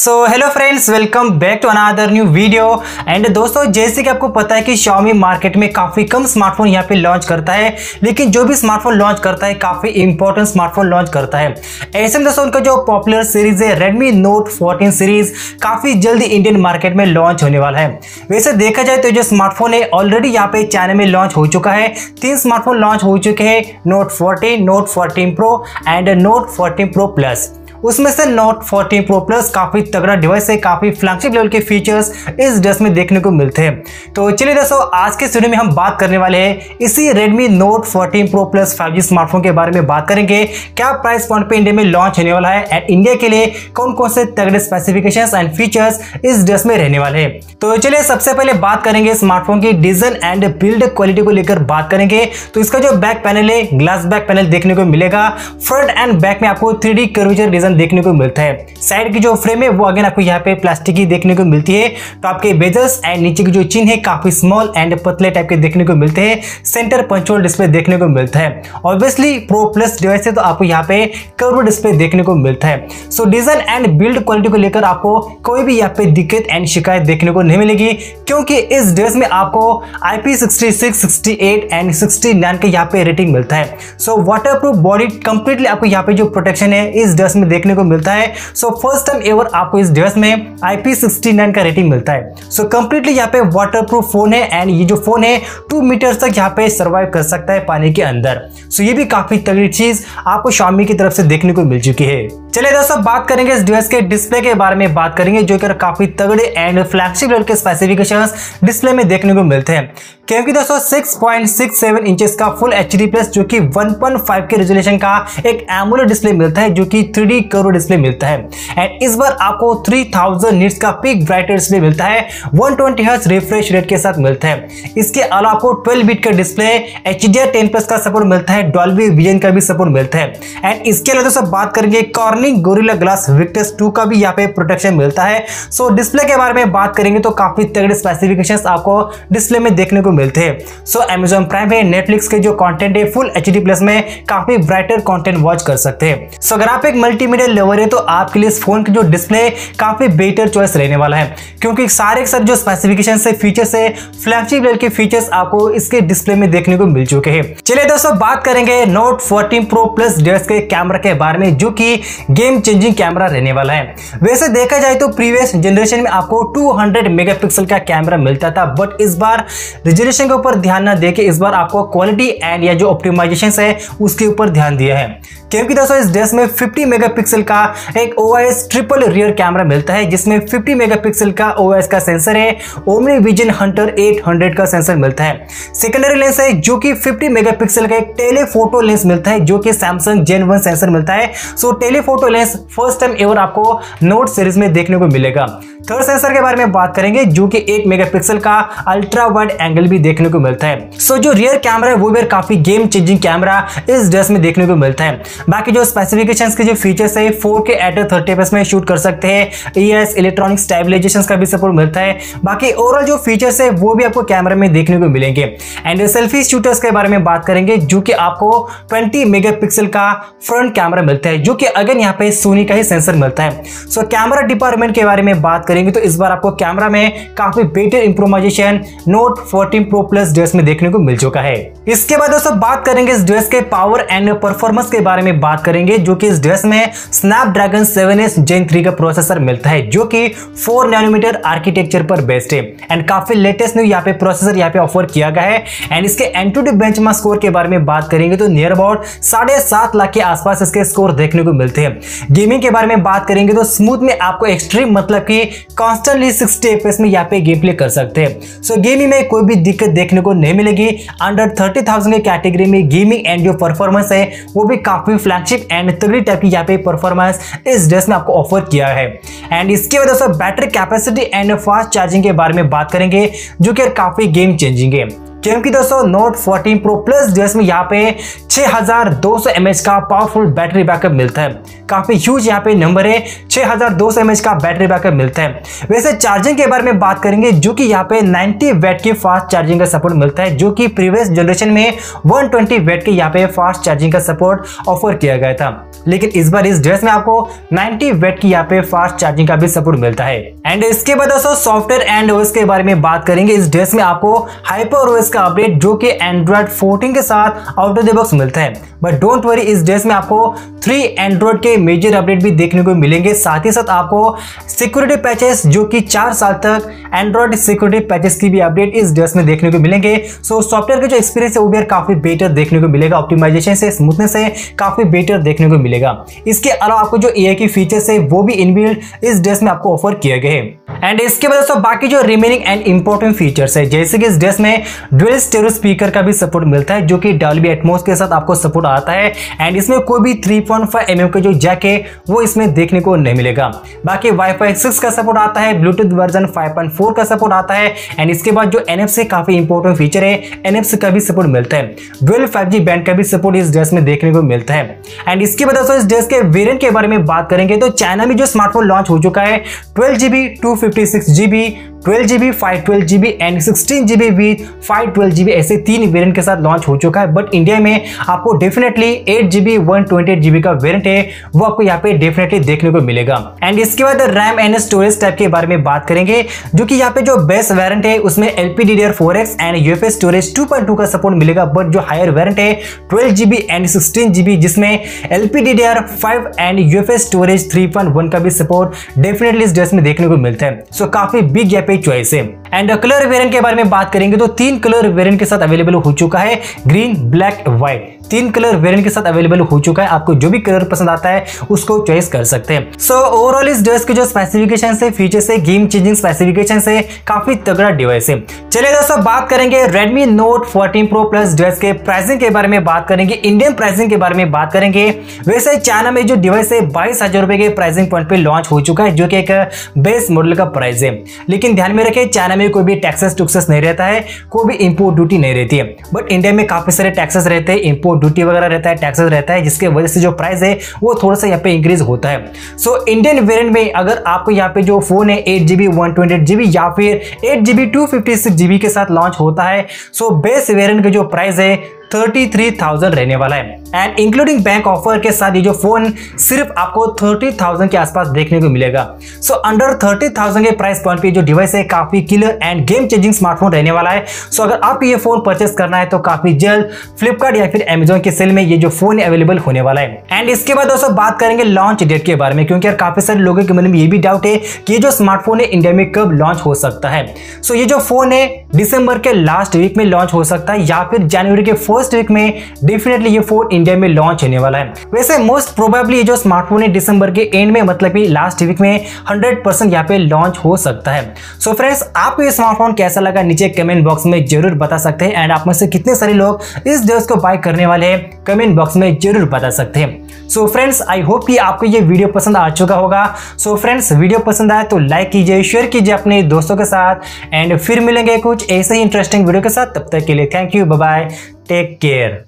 So hello friends welcome back to another new video and दोस्तों, जैसे कि आपको पता है कि Xiaomi मार्केट में काफ़ी कम स्मार्टफ़ोन यहाँ पे लॉन्च करता है, लेकिन जो भी स्मार्टफ़ोन लॉन्च करता है, काफ़ी इंपॉर्टेंट स्मार्टफ़ोन लॉन्च करता है। ऐसे में दोस्तों, उनका जो पॉपुलर सीरीज़ है, Redmi Note 14 सीरीज़ काफ़ी जल्दी इंडियन मार्केट में लॉन्च होने वाला है। वैसे देखा जाए तो जो स्मार्टफ़ोन है ऑलरेडी यहाँ पे चाइना में लॉन्च हो चुका है। तीन स्मार्टफ़ोन लॉन्च हो चुके हैं note fourteen note fourteen pro and note fourteen pro plus उसमें से नोट 14 प्रो प्लस काफ़ी तगड़ा डिवाइस है, काफ़ी फ्लैगशिप लेवल के फीचर्स इस ड्रेस में देखने को मिलते हैं। तो चलिए दोस्तों, आज के वीडियो में हम बात करने वाले हैं इसी Redmi Note 14 Pro Plus 5G smartphone के बारे में बात करेंगे। क्या प्राइस पॉइंट पे इंडिया में लॉन्च होने वाला है एंड इंडिया के लिए कौन कौन से तगड़े स्पेसिफिकेशन एंड फीचर्स इस ड्रेस में रहने वाले हैं। तो चलिए सबसे पहले बात करेंगे स्मार्टफ़ोन की डिज़ाइन एंड बिल्ड क्वालिटी को लेकर बात करेंगे। तो इसका जो बैक पैनल है ग्लास बैक पैनल देखने को मिलेगा। फ्रंट एंड बैक में आपको थ्री डी डिज़ाइन डिज़ाइन देखने को मिलता है। साइड की जो फ्रेम है वो अगेन आपको यहाँ पे प्लास्टिक की देखने को मिलती है। तो आपके बेजल्स एंड नीचे की जो चिन्ह है काफ़ी स्मॉल एंड पतले टाइप के देखने को मिलते हैं। सेंटर पंचोल डिस्प्ले देखने को मिलता है। ऑब्वियसली प्रो प्लस डिवाइस है तो आपको यहाँ पे कर्व डिस्प्ले देखने को मिलता है। So design and build quality को लेकर आपको कोई भी यहाँ पे दिक्कत एंड शिकायत देखने को नहीं मिलेगी क्योंकि इस ड्रेस में आपको 66, 68 एंड 69 का यहाँ पे रेटिंग मिलता है। So waterproof body completely आपको यहाँ पे जो प्रोटेक्शन है इस ड्रेस में देखने को मिलता है। सो फ़र्स्ट टाइम एवर आपको इस डिवाइस में IP69 का रेटिंग मिलता है। सो कंप्लीटली यहाँ पे वाटर प्रूफ फ़ोन है एंड ये जो फ़ोन है टू मीटर तक यहाँ पे सर्वाइव कर सकता है पानी के अंदर। सो so, ये भी काफ़ी तगड़ी चीज़ आपको शामी की तरफ़ से देखने को मिल चुकी है। चलिए दोस्तों बात करेंगे इस डिवाइस के डिस्प्ले के बारे में बात करेंगे, जो कि काफ़ी तगड़े एंड फ्लैगशिप के स्पेसिफिकेशंस डिस्प्ले में देखने को मिलते हैं। क्योंकि दोस्तों 6.67 इंचेस का फुल एचडी प्लस जो कि 1.5 के रेजोल्यूशन का एक एमुलर डिस्प्ले मिलता है, जो कि 3D कर्व डिस्प्ले मिलता है। एंड इस बार आपको 3000 निट्स का पिक ब्राइटर डिस्प्ले मिलता है 120 हर्ट्ज रिफ्रेश रेट के साथ मिलता है। इसके अलावा आपको 12 बिट का डिस्प्ले एच डी प्लस का सपोर्ट मिलता है डॉल्बी विजन का भी सपोर्ट मिलता है। एंड इसके अलावा दोस्तों, बात करेंगे कॉर्निंग गोरिल्ला ग्लास विक्टस 2 का भी यहाँ पे प्रोटेक्शन मिलता है। सो so, डिस्प्ले के बारे में बात करेंगे तो काफ़ी तगड़े स्पेसिफिकेशंस आपको डिस्प्ले में देखने को मिलते हैं। सो अमेजोन प्राइम है नेटफ्लिक्स के जो कंटेंट है फुल एच प्लस में काफ़ी ब्राइटर कंटेंट वॉच कर सकते हैं। सो अगर आप एक मल्टीमीडिया लेवर है तो आपके लिए इस फ़ोन की जो डिस्प्ले काफ़ी बेटर चॉइस रहने वाला है। क्योंकि सारे सब जो स्पेसिफिकेशन से फीचर्स है लेवल के फीचर्स आपको इसके डिस्प्ले में देखने को मिल चुके हैं। चलिए दोस्तों बात करेंगे नोट 14 प्रो प्लस डिवाइस के कैमरा के बारे में जो कि गेम चेंजिंग कैमरा रहने वाला है। वैसे देखा जाए तो प्रीवियस जनरेशन में आपको 200 मेगापिक्सल का कैमरा मिलता था बट इस बार रिजोल्यूशन के ऊपर ध्यान ना देके इस बार आपको क्वालिटी एंड या जो ऑप्टिमाइजेशन है, उसके ऊपर ध्यान दिया है। क्योंकि दोस्तों इस ड्रेस में 50 मेगापिक्सल का एक OIS ट्रिपल रियर कैमरा मिलता है, जिसमें 50 मेगापिक्सल का OIS का सेंसर है ओमनी विजन हंटर 800 का सेंसर मिलता है। सेकेंडरी लेंस है, जो कि 50 मेगापिक्सल का एक टेलीफोटो लेंस मिलता है, जो कि सैमसंग जेन वन सेंसर मिलता है। So telephoto lens first time ever आपको नोट सीरीज़ में देखने को मिलेगा। थर्ड सेंसर के बारे में बात करेंगे, जो कि एक मेगापिक्सल का अल्ट्रा वाइड एंगल भी देखने को मिलता है। सो जो रियर कैमरा है, वो भी काफ़ी गेम चेंजिंग कैमरा इस ड्रेस में देखने को मिलता है। बाकी जो स्पेसिफिकेशंस के जो फीचर्स है 4K एट थर्टी में शूट कर सकते हैं। ES इलेक्ट्रॉनिक स्टेबिलाईजेशन का भी सपोर्ट मिलता है। बाकी ओवरऑल जो फीचर्स है, वो भी आपको कैमरा में देखने को मिलेंगे। एंड सेल्फी शूटर्स के बारे में बात करेंगे, जो कि आपको 20 मेगापिक्सल का फ्रंट कैमरा मिलता है, जो कि अगेन यहाँ पे सोनी का ही सेंसर मिलता है। सो कैमरा डिपार्टमेंट के बारे में बात करेंगे तो इस बार आपको कैमरा में काफ़ी better improvisation note 14 pro plus dress में देखने को मिल चुका है। इसके बाद दोस्तों बात करेंगे इस ड्रेस के पावर एंड परफॉर्मेंस के बारे में बात करेंगे, जो कि इस ड्रेस में स्नैपड्रैगन 7s जेन 3 का प्रोसेसर मिलता है, जो कि 4 नैनोमीटर आर्किटेक्चर पर बेस्ड है। एंड काफ़ी लेटेस्ट न्यू यहाँ पे प्रोसेसर यहाँ पे ऑफ़र किया गया है। एंड इसके एंटूडी बेंचमार्क स्कोर के बारे में बात करेंगे तो नियर अबाउट साढ़े सात लाख के आसपास इसके स्कोर देखने को मिलते हैं। गेमिंग के बारे में बात करेंगे तो स्मूथ में आपको एक्सट्रीम मतलब की कॉन्स्टेंटली सिक्सटी एफ़ में यहाँ पे गेम प्ले कर सकते हैं। सो गेमिंग में कोई भी दिक्कत देखने को नहीं मिलेगी। अंडर थर्टी थाउज़ेंड की कैटेगरी में गेमिंग एंड जो परफॉर्मेंस है। वो भी काफ़ी फ्लैगशिप एंड तगड़ी टाइप की यहाँ पे परफॉर्मेंस इस ड्रेस में आपको ऑफ़र किया है। एंड इसके वजह से battery capacity and fast charging के बारे में बात करेंगे, जो कि काफ़ी गेम चेंजिंग है। क्योंकि दोस्तों नोट 14 प्रो प्लस जिसमें यहाँ पे 6200 mAh का पावरफुल बैटरी बैकअप मिलता है। काफ़ी ह्यूज यहाँ पे नंबर है 6200 mAh का बैटरी बैकअप मिलता है। वैसे चार्जिंग के बारे में बात करेंगे, जो कि यहाँ पे 90 वेट की फास्ट चार्जिंग का सपोर्ट मिलता है, जो कि प्रीवियस जनरेशन में 120 वेट के यहाँ पे फास्ट चार्जिंग का सपोर्ट ऑफ़र किया गया था। लेकिन इस बार इस ड्रेस में आपको 90 वेट की यहाँ पे फास्ट चार्जिंग का भी सपोर्ट मिलता है। एंड इसके बाद दोस्तों सॉफ्टवेयर एंड ओएस के बारे में बात करेंगे। इस ड्रेस में आपको हाइपर ओएस का अपडेट जो कि एंड्रॉइड 14 के साथ आउट ऑफ़ द बॉक्स मिलता है। बट डोंट वरी इस ड्रेस में आपको थ्री एंड्रॉइड के मेजर अपडेट भी देखने को मिलेंगे। साथ ही साथ आपको सिक्योरिटी पैचेस जो कि चार साल तक एंड्रॉइड सिक्योरिटी पैचेस की भी अपडेट इस ड्रेस में देखने को मिलेंगे। सो सॉफ्टवेयर का जो एक्सपीरियंस है, वो भी काफ़ी बेटर देखने को मिलेगा। ऑप्टिमाइजेशन से स्मूथनेस से काफ़ी बेटर देखने को मिलेगा। इसके अलावा आपको जो ए की फीचर्स है, वो भी इनबिल्ड इस ड्रेस में आपको ऑफ़र किए गए एंड इसके बाद दोस्तों, बाकी जो रिमेनिंग एंड इंपॉर्टेंट फीचर्स है, जैसे कि इस ड्रेस में डुअल स्टेरो स्पीकर का भी सपोर्ट मिलता है, जो कि डॉल्बी एटमोस के साथ आपको सपोर्ट आता है। एंड इसमें कोई भी 3.5 पॉइंट mm का जो जैक है, वो इसमें देखने को नहीं मिलेगा। बाकी वाईफाई सिक्स का सपोर्ट आता है ब्लूटूथ वर्जन 5.4 का सपोर्ट आता है। एंड इसके बाद जो एन काफ़ी इंपॉर्टेंट फीचर है एन का भी सपोर्ट मिलता है। डुअल फाइव बैंड का भी सपोर्ट इस ड्रेस में देखने को मिलता है। एंड इसके बाद दोस्तों, इस ड्रेस के वेरियंट के बारे में बात करेंगे तो चाइना में जो स्मार्टफ़ोन लॉन्च हो चुका है twelve GB two fifty six twelve GB five twelve G B and sixteen GB with five twelve GB ऐसे तीन वेरिएंट के साथ लॉन्च हो चुका है। बट इंडिया में आपको definitely eight GB one twenty eight GB का वेरिएंट है। वो आपको यहाँ पे डेफिनेटली देखने को मिलेगा। एंड इसके बाद रैम एंड स्टोरेज टाइप के बारे में बात करेंगे जो कि यहाँ पे जो बेस्ट वेरियंट है उसमें LP D D R four X and UFS storage two point two का सपोर्ट मिलेगा। बट जो हायर वेरियंट है twelve GB and sixteen GB जिसमें LP D D R five and UFS storage three point one का भी support definitely इस dress में देखने को मिलता है। सो so, काफ़ी बिग यहाँ पे चॉइस है एंड कलर वेरियंट के बारे में बात करेंगे तो तीन कलर वेरियंट के साथ अवेलेबल हो चुका है ग्रीन ब्लैक व्हाइट तीन कलर वेरिएंट के साथ अवेलेबल हो चुका है। आपको जो भी कलर पसंद आता है, उसको चॉइस कर सकते हैं। सो ओवरऑल इस ड्रेस के जो स्पेसिफिकेशन से फीचर से गेम चेंजिंग स्पेसिफिकेशन से काफ़ी तगड़ा डिवाइस है। चलिए दोस्तों, बात करेंगे Redmi Note 14 Pro Plus dress के प्राइसिंग के बारे में बात करेंगे। इंडियन प्राइसिंग के बारे में बात करेंगे। वैसे चाइना में जो डिवाइस है, बाईस हज़ार रुपए के प्राइसिंग पॉइंट पे लॉन्च हो चुका है, जो कि एक बेस मॉडल का प्राइस है। लेकिन ध्यान में रखें चाइना में कोई भी टैक्सेस टुक्सेस नहीं रहता है, कोई भी इम्पोर्ट ड्यूटी नहीं रहती है। बट इंडिया में काफ़ी सारे टैक्सेस रहते हैं इम्पोर्ट ड्यूटी वगैरह रहता है टैक्सेस रहता है, जिसके वजह से जो प्राइस है, वो थोड़ा सा यहाँ पे इंक्रीज होता है। सो इंडियन वेरियंट में अगर आपको यहाँ पे जो फ़ोन है eight GB one twenty eight या फिर eight GB two fifty six GB के साथ लॉन्च होता है सो बेस वेरियंट का जो प्राइस है थर्टी थ्री थाउज़ेंड रहने वाला है। एंड इंक्लूडिंग बैंक ऑफ़र के साथ ये जो फ़ोन सिर्फ़ आपको थर्टी थाउज़ेंड के आसपास देखने को मिलेगा। सो अंडर थर्टी थाउज़ेंड के प्राइस पॉइंट पे जो डिवाइस है काफ़ी killer and game changing smartphone रहने वाला है। सो so, अगर आपको ये फ़ोन परचेस करना है तो काफ़ी जल्द फ्लिपकार्ट या फिर एमेजोन के सेल में ये जो फ़ोन अवेलेबल होने वाला है। एंड इसके बाद दोस्तों बात करेंगे लॉन्च डेट के बारे में क्योंकि यार काफ़ी सारे लोगों के मन में ये भी डाउट है कि ये जो स्मार्टफ़ोन है इंडिया में कब लॉन्च हो सकता है। सो so, ये जो फ़ोन है दिसंबर के लास्ट वीक में लॉन्च हो सकता है या फिर जनवरी के फ़र्स्ट वीक में डेफिनेटली ये फ़ोन इंडिया में लॉन्च होने वाला है। वैसे मोस्ट प्रोबेबली जो स्मार्टफ़ोन है दिसंबर के एंड में मतलब कि लास्ट वीक में 100 परसेंट यहाँ पे लॉन्च हो सकता है। सो so फ्रेंड्स आपको ये स्मार्टफ़ोन कैसा लगा? नीचे कमेंट बॉक्स में ज़रूर बता सकते हैं। एंड आप में से कितने सारे लोग इस ड्रेस को बाय करने वाले हैं? कमेंट बॉक्स में ज़रूर बता सकते हैं। सो फ्रेंड्स आई होप कि आपको ये वीडियो पसंद आ चुका होगा। सो फ्रेंड्स वीडियो पसंद आए तो लाइक कीजिए शेयर कीजिए अपने दोस्तों के साथ। एंड फिर मिलेंगे कुछ ऐसे ही इंटरेस्टिंग वीडियो के साथ। तब तक के लिए thank you bye Take care.